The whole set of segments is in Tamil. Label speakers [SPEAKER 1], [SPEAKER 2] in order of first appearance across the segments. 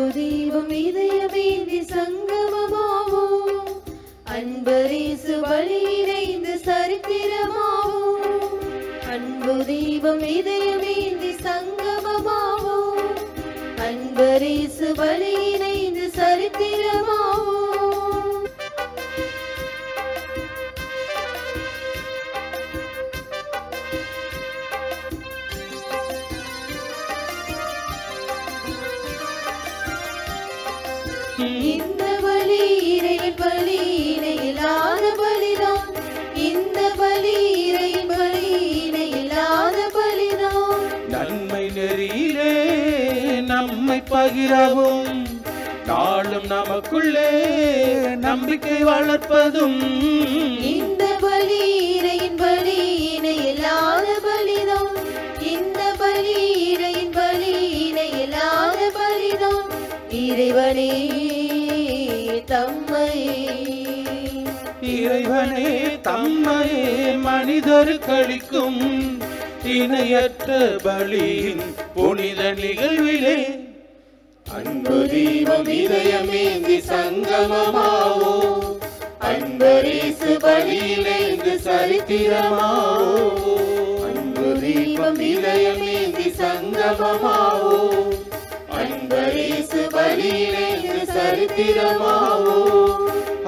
[SPEAKER 1] அன்பு தீபம் இதயமேந்தி சங்கமமாவோம். அன்பரேசு வழியிணைந்து சரித்திரமாவோம். அன்பு தீபம் இதயமேந்தி சங்கமமாவோம். அன்பரேசு வழியினை இந்த பலி இறையின் பலி இணையில்லாத பலிதான். இந்த பலி இறையின் பலி இணையில்லாத பலிதான்.
[SPEAKER 2] நன்மை நெறியிலே நம்மை பகிரவும். நாளும் நமக்குள்ளே நம்பிக்கை வளர்ப்பதும்.
[SPEAKER 1] இந்த பலி இறையின் பலி இணையில்லாத பலிதான். இந்த பலி இறையின் பலி இணையில்லாத பலிதான். இறைவனே
[SPEAKER 2] தம்மையே மனிதர் கழிக்கும் இணையற்ற பலியின் புனித நிகழ்விலே. அன்பு தீபம் இதயமேந்தி சங்கமமாவோ? அன்பரீசு பலியிலேந்து சரித்திரமாவோ? அன்பு தீபம் இதயமேந்தி சங்கமமாவோ? அன்பரீசு பலியிலேந்து சரித்திரமாவோ?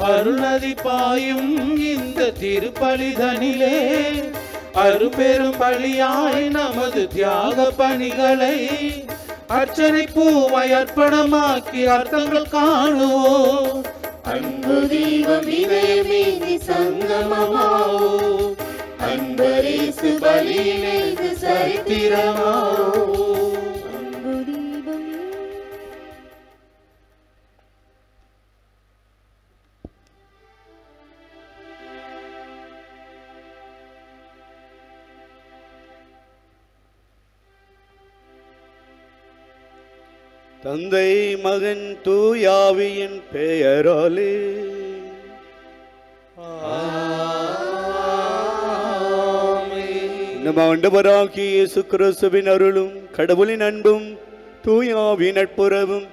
[SPEAKER 2] அருணதி பாயும் இந்த திருப்பலிதனிலே அருபெரும் பலியாய் நமது தியாக பணிகளை அர்ச்சனை பூவை அர்ப்பணமாக்கி அர்த்தங்கள் காணுவோம். அன்பு தீபம் இதயமேந்தி சங்கமமாவோ அன்பரீசு பலியிலேந்து சரித்திரமாவோ
[SPEAKER 3] தந்தை மகன் தூயாவியின் பெயராலே. நம் ஆண்டவராகிய இயேசு கிறிஸ்துவின் அருளும் கடவுளின் அன்பும் தூயாவின் நட்புறவும்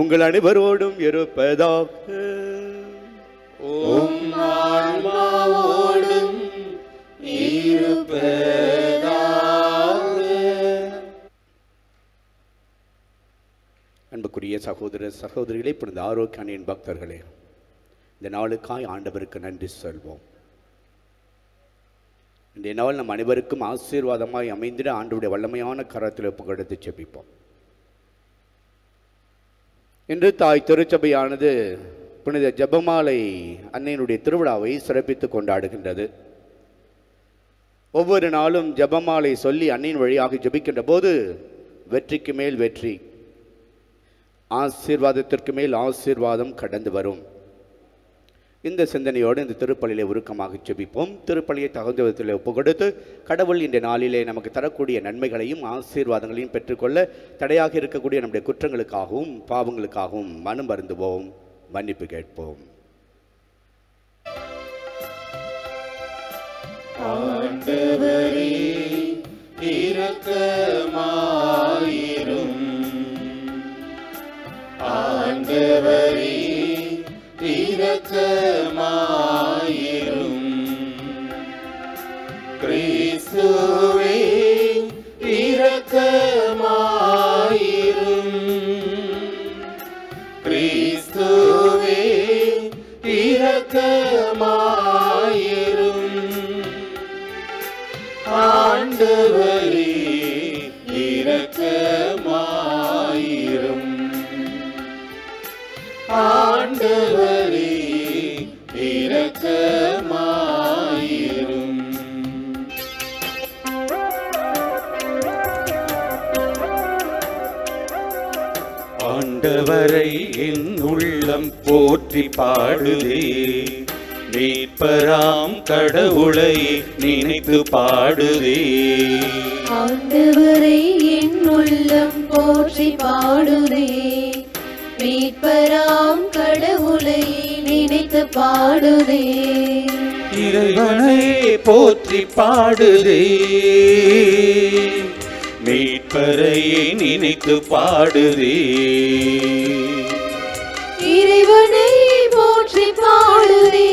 [SPEAKER 3] உங்கள் அனைவரோடும் இருப்பதாக.
[SPEAKER 2] உம் ஆன்மாவோடும்
[SPEAKER 3] அன்புக்குரிய சகோதர சகோதரிகளே இப்பொழுது ஆரோக்கியானியின் பக்தர்களே இந்த நாளுக்காய் ஆண்டவருக்கு நன்றி சொல்வோம். இன்றைய நாள் நம் அனைவருக்கும் ஆசீர்வாதமாய் அமைந்திட ஆண்டவருடைய வல்லமையான கரத்தில் ஒப்புக்கொடுத்து செபிப்போம். இன்று தாய் திருச்சபையானது புனித ஜெபமாலை அன்னையினுடைய திருவிழாவை சிறப்பித்து கொண்டாடுகின்றது. ஒவ்வொரு நாளும் ஜெபமாலை சொல்லி அன்னையின் வழியாக ஜெபிக்கின்ற போது வெற்றிக்கு மேல் வெற்றி ஆசீர்வாதத்திற்கு மேல் ஆசீர்வாதம் கடந்து வரும். இந்த சிந்தனையோடு இந்த திருப்பலியிலே உருக்கமாக செபிப்போம் திருப்பலியை தகுந்த விதத்தில் ஒப்பு கொடுத்து கடவுள் இந்த நாளிலே நமக்கு தரக்கூடிய நன்மைகளையும் ஆசீர்வாதங்களையும் பெற்றுக்கொள்ள தடையாக இருக்கக்கூடிய நம்முடைய குற்றங்களுக்காகவும் பாவங்களுக்காகவும் மனம் வருந்துவோம். மன்னிப்பு கேட்போம்.
[SPEAKER 2] ஆண்டவரே இரக்கமாய் ஆண்டவரே இரக்கமாயிரும் கிறிஸ்துவே இரக்கமாயிரும் கிறிஸ்துவே இரக்கமாயிரும் ஆண்டவரே இரக்கமாயிரும் ஆண்டவரே இரக்கமாயிரும். ஆண்டவரை என் உள்ளம் போற்றி பாடுதே. மீட்பராம் கடவுளை நினைத்து பாடுதே.
[SPEAKER 1] ஆண்டவரை என் உள்ளம் போற்றி பாடுதே. மீட்பராம் கடவுளை நினைத்து பாடுதே.
[SPEAKER 2] இறைவனை போற்றி பாடுதே. மீட்பரையே நினைத்து பாடுதே.
[SPEAKER 1] இறைவனை போற்றி பாடுதே.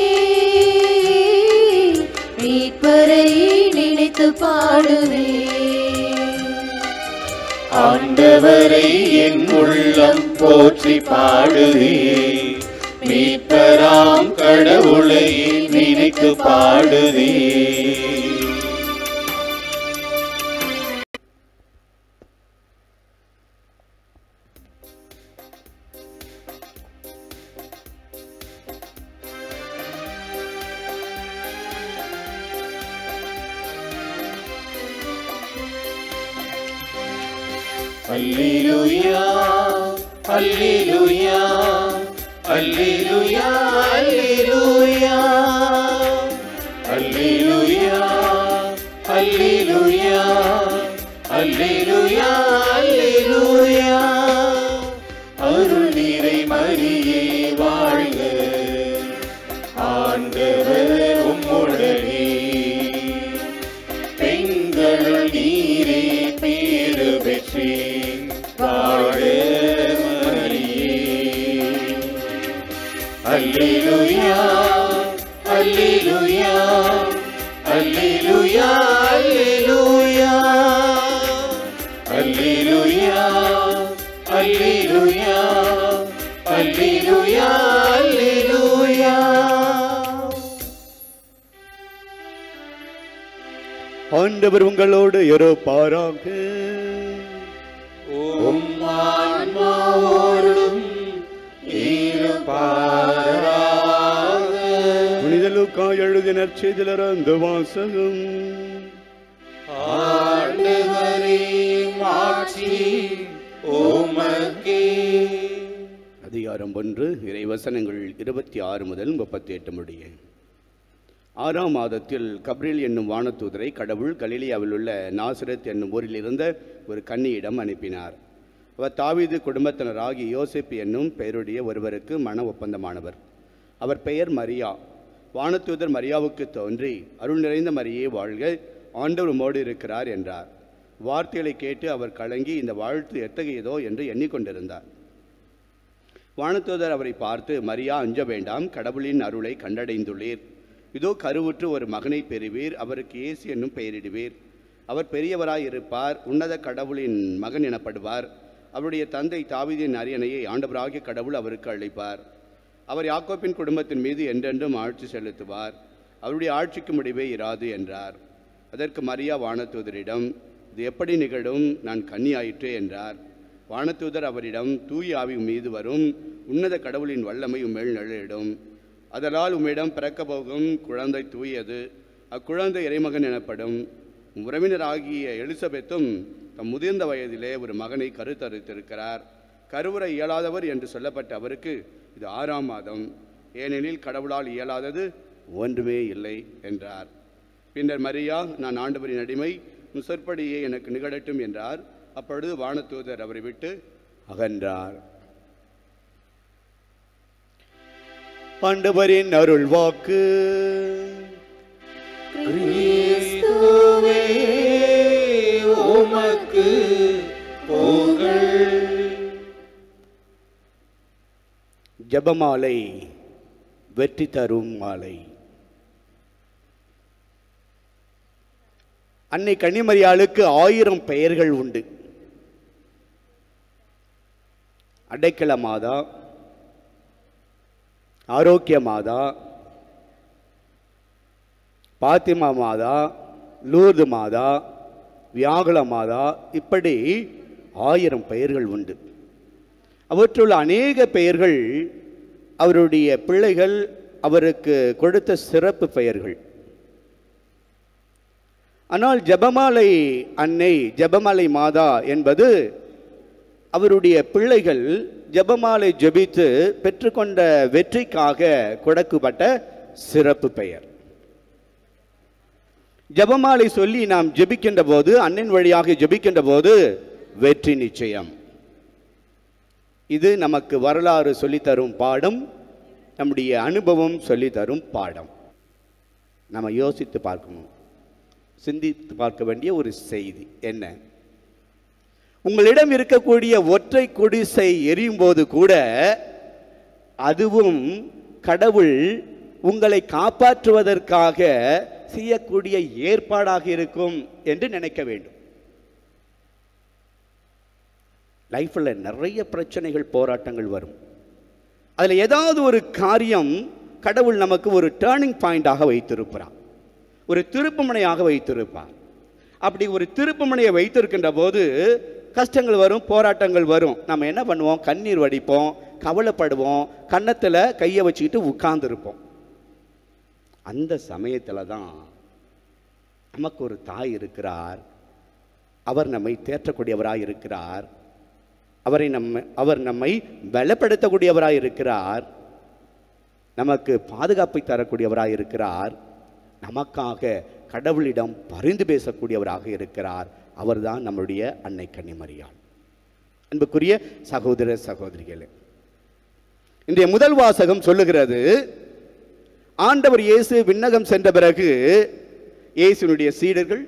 [SPEAKER 1] மீட்பரை நினைத்து பாடுதே.
[SPEAKER 2] ஆண்டவரை என் உள்ளம் போற்றி பாடுதே. மீட்பராம் கடவுளை நினைத்து பாடுதே Hallelujah. ஆண்டவர்
[SPEAKER 3] உங்களோடு இருப்பாராக. புனிதலுக்கா எழுதினர் செய்திலிருந்து வாசகம். அதிகாரம் ஒன்று இறைவசனங்கள் இருபத்தி ஆறு முதல் முப்பத்தி எட்டு முடிய ஆறாம் மாதத்தில் கப்ரில் என்னும் வானதூதரை கடவுள் கலிலியாவில் உள்ள நாசரத் என்னும் ஊரில் இருந்த ஒரு கன்னியிடம் அனுப்பினார். அவர் தாவீது குடும்பத்தினராகி யோசிப் என்னும் பெயருடைய ஒருவருக்கு மன ஒப்பந்தமானவர். அவர் பெயர் மரியா. வானதூதர் மரியாவுக்கு தோன்றி அருள் நிறைந்த மரியே வாழ்க. ஆண்டவர் உம்மோடு இருக்கிறார் என்றார். வார்த்தைகளை கேட்டு அவர் கலங்கி இந்த வாழ்த்து எத்தகையதோ என்று எண்ணிக்கொண்டிருந்தார். வானதூதர் அவரை பார்த்து மரியா அஞ்ச வேண்டாம். கடவுளின் அருளை கண்டடைந்துள்ளீர். இதோ கருவுற்று ஒரு மகனை பெறுவீர் அவருக்கு இயேசு என்னும் பெயரிடுவீர். அவர் பெரியவராய் இருப்பார் உன்னத கடவுளின் மகன் எனப்படுவார். அவருடைய தந்தை தாவிதின் அரியணையை ஆண்டவராகிய கடவுள் அவருக்கு அளிப்பார். அவர் யாக்கோப்பின் குடும்பத்தின் மீது என்றென்றும் ஆட்சி செலுத்துவார். அவருடைய ஆட்சிக்கு முடிவே இராது என்றார். அதற்கு மரியா வானதூதரிடம் இது எப்படி நிகழும்? நான் கன்னியாயிற்றே என்றார். வானதூதர் அவரிடம் தூய் ஆவி மீது வரும். உன்னத கடவுளின் வல்லமை உம்மேல் நிழலிடும். அதனால் உம்மிடம் பிறக்க போகும் குழந்தை தூயது. அக்குழந்தை இறைமகன் எனப்படும் உறவினராகிய எலிசபெத்தும் தம் முதிர்ந்த வயதிலே ஒரு மகனை கருத்தரித்திருக்கிறார். கருவுரை இயலாதவர் என்று சொல்லப்பட்ட அவருக்கு இது ஆறாம் மாதம். ஏனெனில் கடவுளால் இயலாதது ஒன்றுமே இல்லை என்றார். பின்னர் மரியா நான் ஆண்டவரின் அடிமை உம் சொற்படியே எனக்கு நிகழட்டும் என்றார். அப்பொழுது வானத்தூதர் அவரை விட்டு அகன்றார். ஆண்டவரின் அருள் வாக்கு.
[SPEAKER 2] உமக்கு
[SPEAKER 3] ஜெபமாலை வெற்றி தரும் மாலை. அன்னை கன்னிமரியாளுக்கு ஆயிரம் பெயர்கள் உண்டு. அடைக்கல மாதா ஆரோக்கிய மாதா பாத்திமா மாதா லூர்து மாதா வியாகுல மாதா இப்படி ஆயிரம் பெயர்கள் உண்டு. அவற்றுள் அநேக பெயர்கள் அவருடைய பிள்ளைகள் அவருக்கு கொடுத்த சிறப்பு பெயர்கள். ஆனால் ஜெபமாலை அன்னை ஜெபமாலை மாதா என்பது அவருடைய பிள்ளைகள் ஜெபமாலை ஜெபித்து பெற்றுக்கொண்ட வெற்றிக்காக கொடுக்கப்பட்ட சிறப்பு பெயர். ஜெபமாலை சொல்லி நாம் ஜெபிக்கின்ற போது அண்ணன் வழியாக ஜெபிக்கின்ற போது வெற்றி நிச்சயம். இது நமக்கு வரலாறு சொல்லித்தரும் பாடம் நம்முடைய அனுபவம் சொல்லித்தரும் பாடம். நம்ம யோசித்து பார்க்கணும். சிந்தித்து பார்க்க வேண்டிய ஒரு செய்தி என்ன? உங்களிடம் இருக்கக்கூடிய ஒற்றை குடிசை எரியும் போது கூட அதுவும் கடவுள் உங்களை காப்பாற்றுவதற்காக செய்யக்கூடிய ஏற்பாடாக இருக்கும் என்று நினைக்க வேண்டும். லைஃப்பில் நிறைய பிரச்சனைகள் போராட்டங்கள் வரும். அதில் ஏதாவது ஒரு காரியம் கடவுள் நமக்கு ஒரு டேர்னிங் பாயிண்டாக வைத்திருப்பார் ஒரு திருப்புமனையாக வைத்திருப்பார். அப்படி ஒரு திருப்புமனையை வைத்திருக்கின்ற போது கஷ்டங்கள் வரும் போராட்டங்கள் வரும். நம்ம என்ன பண்ணுவோம்? கண்ணீர் வடிப்போம் கவலைப்படுவோம் கன்னத்தில் கையை வச்சுக்கிட்டு உட்கார்ந்துருப்போம். அந்த சமயத்தில் தான் நமக்கு ஒரு தாய் இருக்கிறார். அவர் நம்மை தேற்றக்கூடியவராக இருக்கிறார். அவரை நம்ம அவர் நம்மை பலப்படுத்தக்கூடியவராக இருக்கிறார். நமக்கு பாதுகாப்பை தரக்கூடியவராக இருக்கிறார். நமக்காக கடவுளிடம் பரிந்து பேசக்கூடியவராக இருக்கிறார். அவர்தான் நம்முடைய அன்னை கன்னிமரியாள். அன்புக்குரிய சகோதர சகோதரிகளே இன்றைய முதல் வாசகம் சொல்லுகிறது ஆண்டவர் இயேசு விண்ணகம் சென்ற பிறகு இயேசுனுடைய சீடர்கள்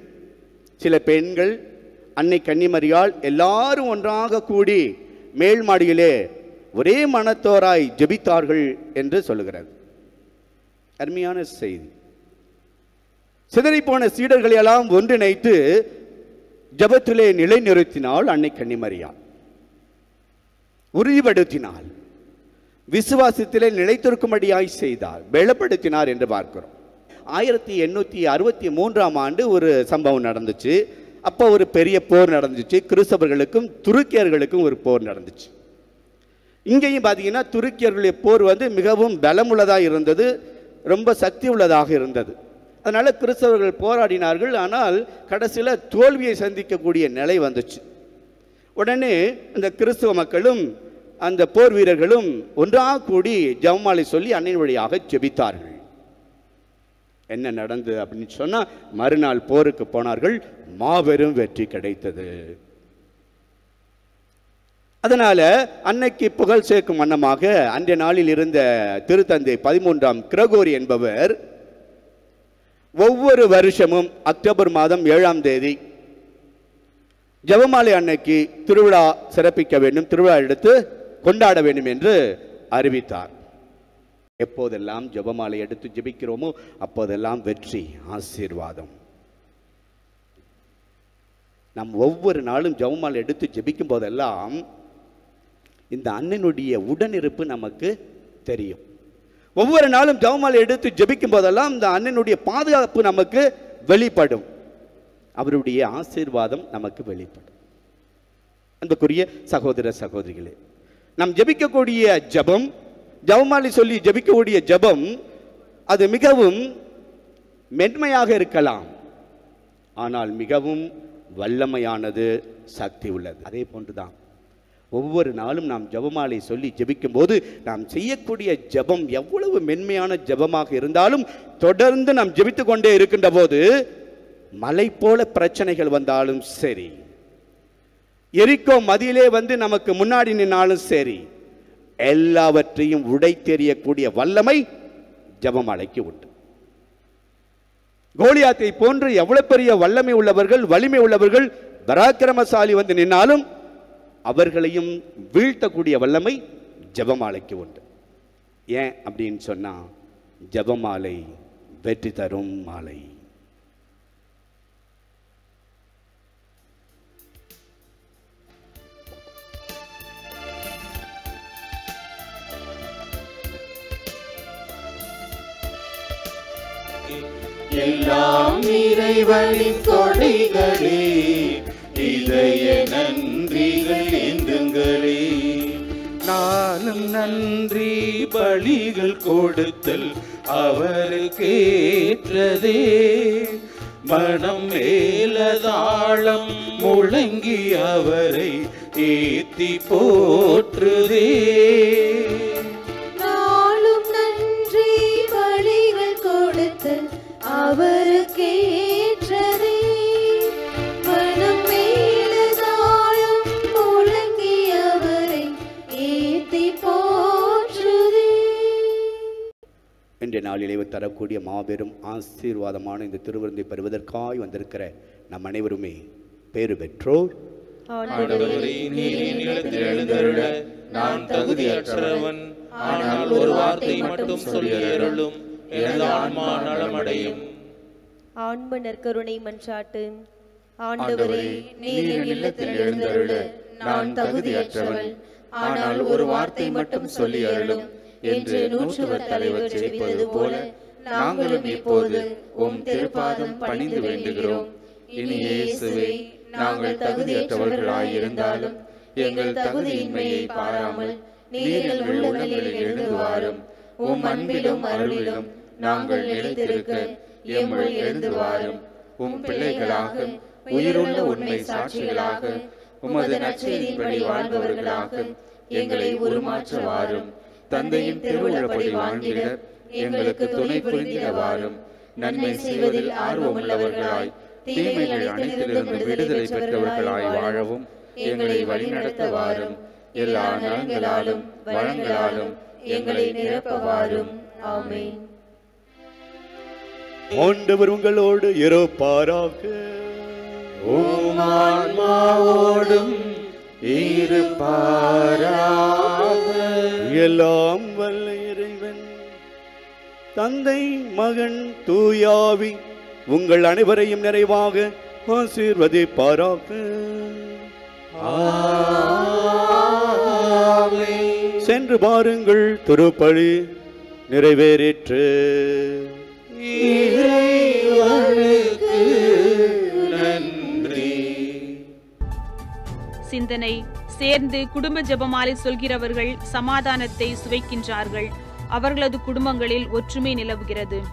[SPEAKER 3] சில பெண்கள் அன்னை கன்னிமரியால் எல்லாரும் ஒன்றாக கூடி மேல் மாடியிலே ஒரே மனத்தோராய் ஜெபித்தார்கள் என்று சொல்லுகிறது. அருமையான செய்தி. சிதறிப்போன சீடர்களையெல்லாம் ஒன்றிணைத்து ஜெபத்திலே நிலைநிறுத்தினாள் அன்னை கன்னிமரியாள் உறுதிப்படுத்தினாள் விசுவாசத்திலே நிலைத்திருக்கும்படியாய் செய்தார். பலப்படுத்தினார் என்று பார்க்கிறோம். ஆயிரத்தி எண்ணூற்றி அறுபத்தி மூன்றாம் ஆண்டு ஒரு சம்பவம் நடந்துச்சு. அப்போ ஒரு பெரிய போர் நடந்துச்சு. கிறிஸ்தவர்களுக்கும் துருக்கியர்களுக்கும் ஒரு போர் நடந்துச்சு. இங்கேயும் பார்த்தீங்கன்னா துருக்கியர்களுடைய போர் வந்து மிகவும் பலமுள்ளதாக இருந்தது. ரொம்ப சக்தி உள்ளதாக இருந்தது. அதனால் கிறிஸ்தவர்கள் போராடினார்கள் ஆனால் கடைசியில் தோல்வியை சந்திக்கக்கூடிய நிலை வந்துச்சு. உடனே இந்த கிறிஸ்துவ மக்களும் அந்த போர் வீரர்களும் ஒன்றாக கூடி ஜவமாலை சொல்லி அன்னையின் வழியாக ஜெபித்தார்கள். என்ன நடந்தது அப்படின்னு சொன்னா மறுநாள் போருக்கு போனார்கள் மாபெரும் வெற்றி கிடைத்தது. அதனால அன்னைக்கு புகழ் சேர்க்கும் வண்ணமாக அன்றைய நாளில் இருந்த திருத்தந்தை பதிமூன்றாம் கிரகோரி என்பவர் ஒவ்வொரு வருஷமும் அக்டோபர் மாதம் ஏழாம் தேதி ஜெபமாலை அன்னைக்கு திருவிழா சிறப்பிக்க வேண்டும் திருவிழா எடுத்து கொண்டாட வேண்டும் என்று அறிவித்தார். எப்போதெல்லாம் ஜெபமாலை எடுத்து ஜெபிக்கிறோமோ அப்போதெல்லாம் வெற்றி ஆசீர்வாதம். நம் ஒவ்வொரு நாளும் ஜெபமாலை எடுத்து ஜபிக்கும் போதெல்லாம் இந்த அண்ணனுடைய உடனிருப்பு நமக்கு தெரியும். ஒவ்வொரு நாளும் ஜவமாலை எடுத்து ஜெபிக்கும் போதெல்லாம் இந்த அண்ணனுடைய பாதுகாப்பு நமக்கு வெளிப்படும். அவருடைய ஆசீர்வாதம் நமக்கு வெளிப்படும். அன்புக்குரிய சகோதர சகோதரிகளே நாம் ஜெபிக்கக்கூடிய ஜெபம் ஜவமாலி சொல்லி ஜெபிக்கக்கூடிய ஜெபம் அது மிகவும் மென்மையாக இருக்கலாம். ஆனால் மிகவும் வல்லமையானது சக்தி உள்ளது. அதே போன்றுதான். ஒவ்வொரு நாளும் நாம் ஜெபமாலை சொல்லி ஜபிக்கும் போது நாம் செய்யக்கூடிய ஜெபம் எவ்வளவு மென்மையான ஜெபமாக இருந்தாலும் தொடர்ந்து நாம் ஜபித்து கொண்டே இருக்கின்ற போது மலை போல பிரச்சனைகள் வந்தாலும் சரி. எரிக்கோ மதியிலே வந்து நமக்கு முன்னாடி நின்னாலும் சரி. எல்லாவற்றையும் உடை தெரியக்கூடிய வல்லமை ஜெபமாலைக்கு உண்டு. கோலியாத்தை போன்று எவ்வளவு பெரிய வல்லமை உள்ளவர்கள் வலிமை உள்ளவர்கள் பராக்கிரமசாலி வந்து நின்னாலும் அவர்களையும் வீழ்த்தக்கூடிய வல்லமை ஜெபமாலைக்கு உண்டு. ஏன் அப்படின்னு சொன்னா ஜபமாலை வெற்றி தரும் மாலை.
[SPEAKER 2] எல்லாம் இறைவனின் கொடிகளே. இதய நன்றிகள் எந்துங்களே நானும் நன்றி பலிகள் கொடுத்தல் அவருக்கேற்றதே மனம் மேலதாளம் முழங்கி அவரை ஏத்தி போற்றுதே.
[SPEAKER 3] நாளில் தரக்கூடிய மாபெரும் ஆசீர்வாதமான இந்த திருவிருந்தை பெறுவதற்காய் வந்திருக்கிற நம் அனைவருமே பேறு பெற்றோர்.
[SPEAKER 2] நான் தகுதியற்றவன். ஆனால் ஒரு வார்த்தை மட்டும் சொல்லி அருளும். எனது ஆன்மா நலமடையும்.
[SPEAKER 4] ஆன்ம நற்கருணை மன்றாட்டு.
[SPEAKER 1] ஆண்டவரே நீர் என் இல்லத்தில் எழுந்தருள நான் தகுதியற்றவன். ஆனால் ஒரு வார்த்தை மட்டும் சொல்லி அருளும். என்று நூற்றுவர் தலைவர் ஜெபிப்பது போல நாங்களும் இப்போது உம் திருப்பாதம் பணிந்து வேண்டுகிறோம். இனி இயேசுவே நாங்கள் தகுதியற்றவர்களாயிருந்தாலும் எங்கள் தகுதியின்மையை பாராமல் நீர் எங்கள் உள்ளங்களில் எழுந்துவாரும். உம் அன்பிலும் அருளிலும் நாங்கள் நிலைத்திருக்க எம்முள் எழுந்துவாரும். உம் பிள்ளைகளாக உயிருள்ள உண்மை சாட்சிகளாக உமது நற்செய்தியின்படி வாழ்பவர்களாக எங்களை உருமாற்றுவாரும். தந்தையின் திருவுள்ளப்படி வாழ்ந்திட எங்களுக்கு துணை புரிந்திட வாரும் நன்மை செய்வதில் ஆர்வமுள்ளவர்களாய் தீமைகள் அனைத்திலிருந்து விடுதலை பெற்றவர்களாய் வாழவும் எங்களை வழிநடத்த வாரும் எல்லா நலங்களாலும் வளங்களாலும் எங்களை நிரப்ப வாரும் ஆமென்.
[SPEAKER 3] ஆண்டவர் உங்களோடு இருப்பாராக
[SPEAKER 1] உம் ஆன்மாவோடும்
[SPEAKER 3] எல்லாம் வல்ல இறைவன். தந்தை மகன் தூயாவி உங்கள் அனைவரையும் நிறைவாக ஆசீர்வதிப்பாராக. சென்று பாருங்கள் திருப்பலி நிறைவேறிற்று.
[SPEAKER 1] இறைவனுக்கு
[SPEAKER 5] சிந்தனை சேர்ந்து குடும்ப ஜெபமாலை சொல்கிறவர்கள் சமாதானத்தை சுவைக்கின்றார்கள். அவர்களது குடும்பங்களில் ஒற்றுமை நிலவுகிறது.